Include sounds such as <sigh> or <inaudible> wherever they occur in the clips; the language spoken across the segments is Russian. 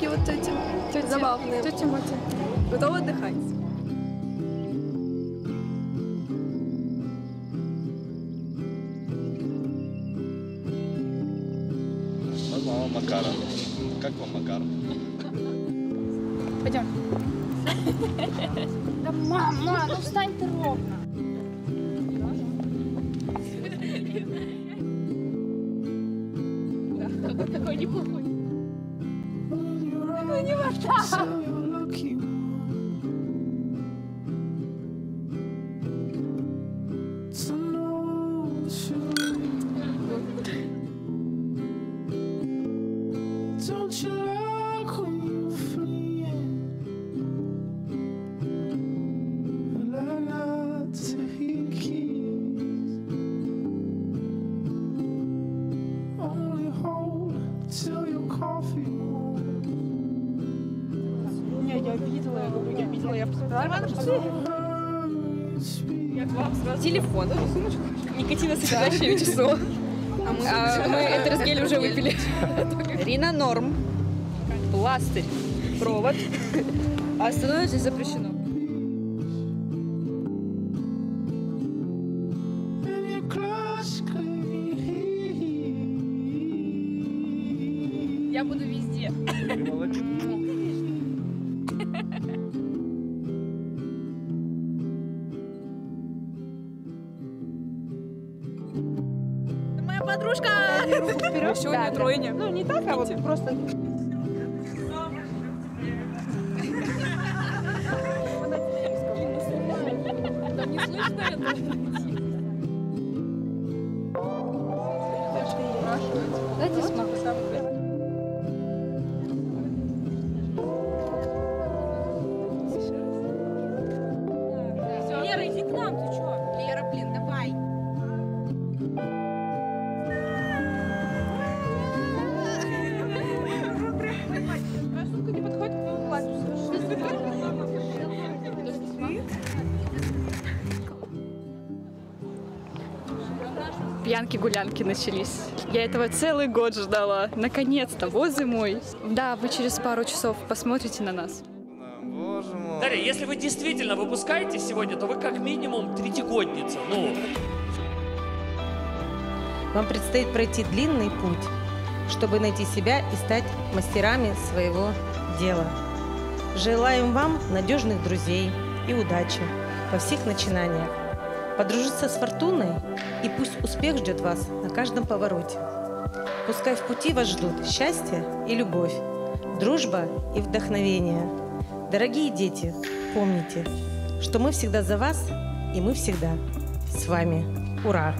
такие вот тети. Забавные. Тетя Мотя. Готовы отдыхать? Вот мама Макара. Как вам Макар? Пойдем. Да мама, ну встань ты 了。Видела, я говорю, я видела, я посмотрела. Телефон. Никотиносодержащее вещество. <laughs> А мы это разгель уже выпили. <laughs> Ринонорм. Пластырь. Провод. А остальное здесь запрещено. Я буду везде. <laughs> подружка! Сегодня тройня. Ну, не так, а вот просто... Не слышно это. Пьянки-гулянки начались. Я этого целый год ждала. Наконец-то, вот зимой. Да, вы через пару часов посмотрите на нас. Боже мой. Дарья, если вы действительно выпускаетесь сегодня, то вы как минимум третьегодница. Ну, Вам предстоит пройти длинный путь, чтобы найти себя и стать мастерами своего дела. Желаем вам надежных друзей и удачи во всех начинаниях. Подружиться с фортуной, и пусть успех ждет вас на каждом повороте. Пускай в пути вас ждут счастье и любовь, дружба и вдохновение. Дорогие дети, помните, что мы всегда за вас, и мы всегда с вами. Ура!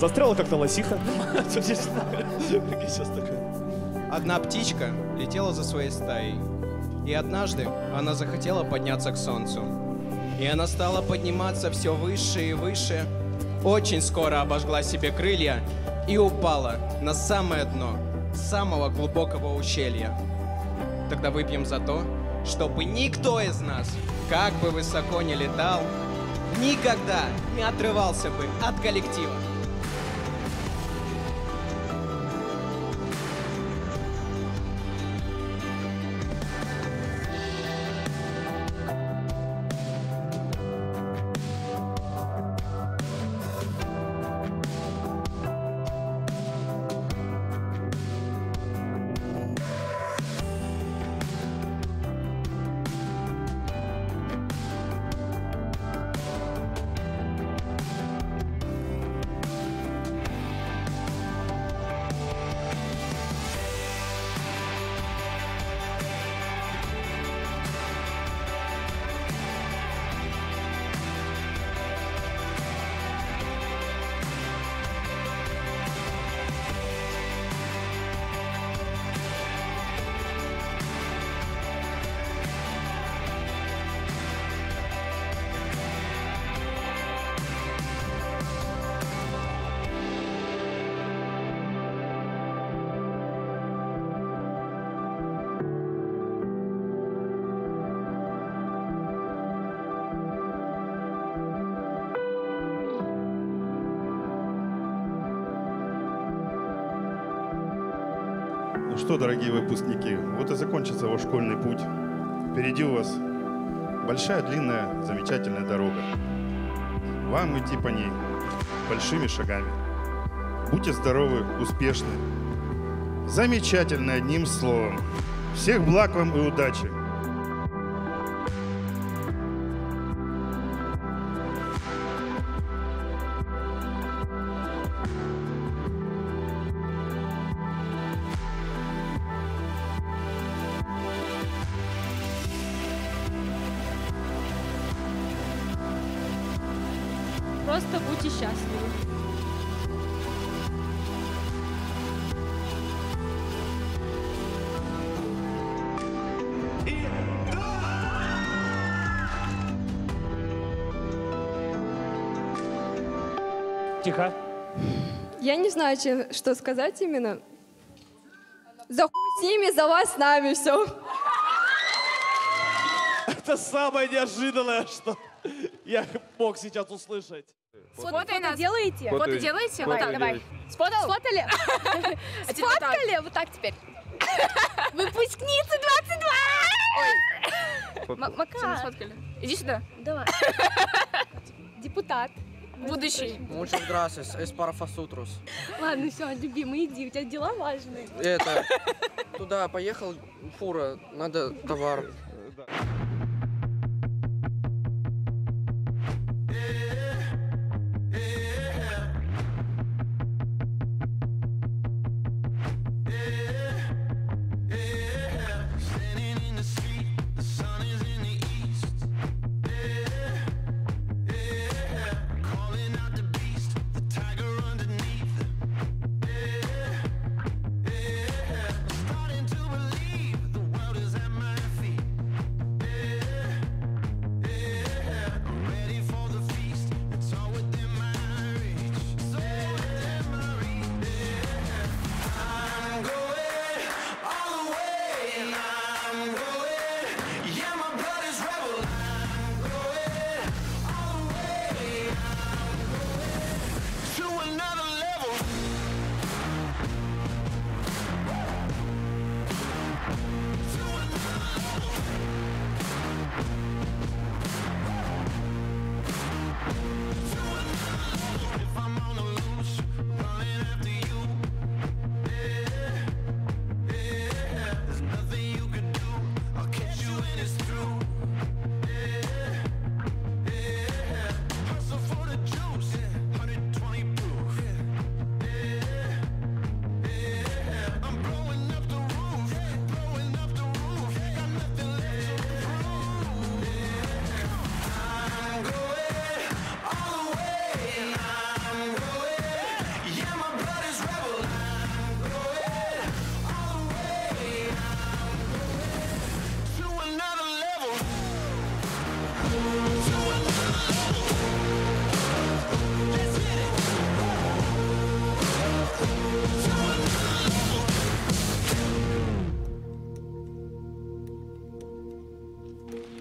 Застряла как-то лосиха. <laughs> Одна птичка летела за своей стаей. И однажды она захотела подняться к солнцу. И она стала подниматься все выше и выше. Очень скоро обожгла себе крылья и упала на самое дно самого глубокого ущелья. Тогда выпьем за то, чтобы никто из нас, как бы высоко ни летал, никогда не отрывался бы от коллектива. Что, дорогие выпускники, вот и закончится ваш школьный путь. Впереди у вас большая, длинная, замечательная дорога. Вам идти по ней большими шагами. Будьте здоровы, успешны. Замечательно, одним словом. Всех благ вам и удачи! Просто будьте счастливы. Тихо. Я не знаю, чем- что сказать именно. За хуй с ними, за вас с нами, все. Это самое неожиданное, что я мог сейчас услышать. Фото нас. делаете? Фото- Фото делаете? фото Вот так, давай. Сфотал? Сфотали? Теперь вот так. Сфоткали? Вот так теперь. <laughs> Выпускница 22! Ой. Макар. сфоткали. Иди сюда. Давай. <laughs> Депутат. Будущий. Muchas gracias, es para vosotros. Ладно, все, любимый, иди, у тебя дела важные. Это, <laughs> туда поехал, фура, надо товар.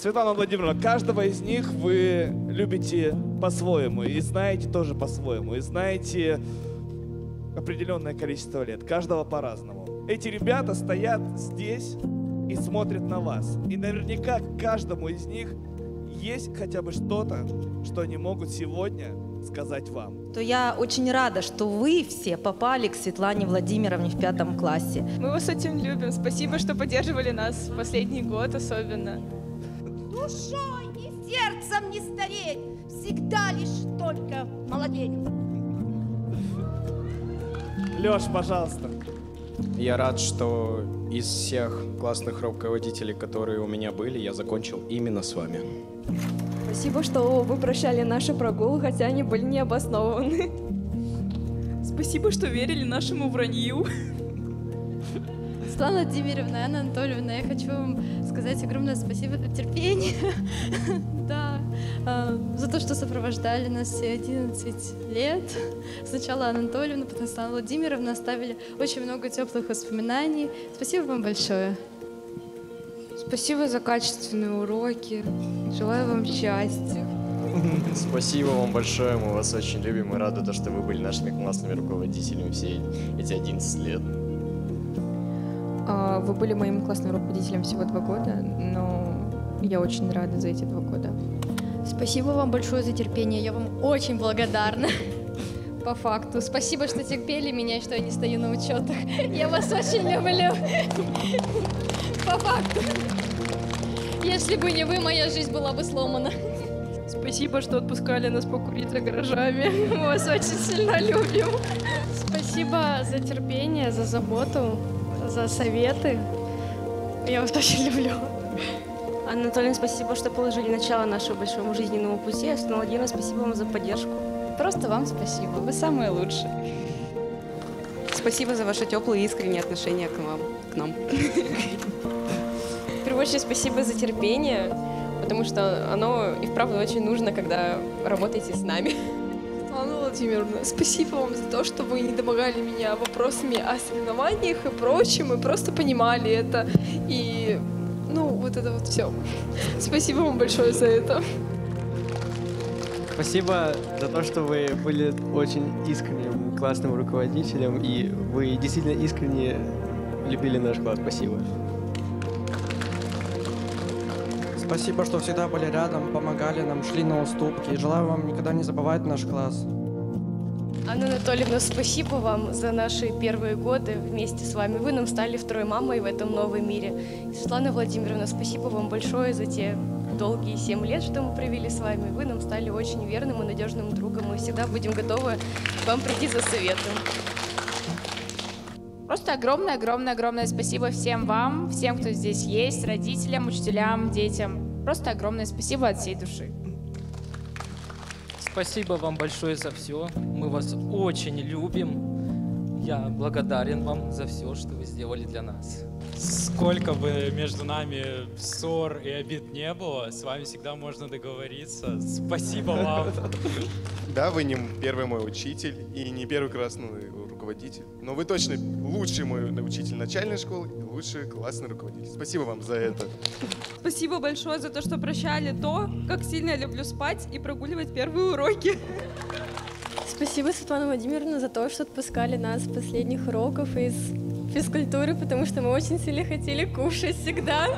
Светлана Владимировна, каждого из них вы любите по-своему и знаете тоже по-своему, и знаете определенное количество лет, каждого по-разному. Эти ребята стоят здесь и смотрят на вас. И наверняка каждому из них есть хотя бы что-то, что они могут сегодня сказать вам. То я очень рада, что вы все попали к Светлане Владимировне в пятом классе. Мы вас очень любим. Спасибо, что поддерживали нас в последний год особенно. Душой и сердцем не стареть, всегда лишь только молодеть. Леш, пожалуйста. Я рад, что из всех классных руководителей, которые у меня были, я закончил именно с вами. Спасибо, что вы прощали наши прогулы, хотя они были необоснованы. Спасибо, что верили нашему вранью. Светлана Владимировна, Анна Анатольевна, я хочу вам сказать огромное спасибо за терпение. <laughs> Да, а, за то, что сопровождали нас все 11 лет. Сначала Анна Анатольевна, потом Светлана Владимировна оставили очень много теплых воспоминаний. Спасибо вам большое. Спасибо за качественные уроки. Желаю вам счастья. <laughs> Спасибо вам большое, мы вас очень любим и рады, то, что вы были нашими классными руководителями все эти 11 лет. А, Вы были моим классным руководителем всего два года, но я очень рада за эти два года. Спасибо вам большое за терпение, я вам очень благодарна. <laughs> По факту. Спасибо, что терпели меня и что я не стою на учетах. Я вас очень люблю. <laughs> По факту. Если бы не вы, моя жизнь была бы сломана. Спасибо, что отпускали нас покурить за гаражами. <laughs> Мы вас очень сильно любим. Спасибо за терпение, за заботу, за советы. Я вас <laughs> очень люблю. Анатолий, спасибо, что положили начало нашему большому жизненному пути. Асна Владимировна, спасибо вам за поддержку. Просто вам спасибо. Вы самые лучшие. Спасибо за ваши теплые и искренние отношения к вам, к нам. В первую очередь, спасибо за терпение, потому что оно и вправду очень нужно, когда работаете с нами. Владимировна, спасибо вам за то, что вы не домогали меня вопросами о соревнованиях и прочем, и просто понимали это. И, ну, вот это вот все. Спасибо вам большое за это. Спасибо за то, что вы были очень искренним, классным руководителем, и вы действительно искренне любили наш класс. Спасибо. Спасибо, что всегда были рядом, помогали нам, шли на уступки. И желаю вам никогда не забывать наш класс. Анна Анатольевна, спасибо вам за наши первые годы вместе с вами. Вы нам стали второй мамой в этом новом мире. Светлана Владимировна, спасибо вам большое за те долгие семь лет, что мы провели с вами. Вы нам стали очень верным и надежным другом. Мы всегда будем готовы к вам прийти за советом. Просто огромное-огромное-огромное спасибо всем вам, всем, кто здесь есть, родителям, учителям, детям. Просто огромное спасибо от всей души. Спасибо вам большое за все. Мы вас очень любим. Я благодарен вам за все, что вы сделали для нас. Сколько бы между нами ссор и обид не было, с вами всегда можно договориться. Спасибо вам. <laughs> Да, вы не первый мой учитель и не первый классный руководитель, но вы точно лучший мой учитель начальной школы и лучший классный руководитель. Спасибо вам за это. Спасибо большое за то, что прощали то, как сильно я люблю спать и прогуливать первые уроки. Спасибо, Светлана Владимировна, за то, что отпускали нас с последних уроков из физкультуры, потому что мы очень сильно хотели кушать всегда.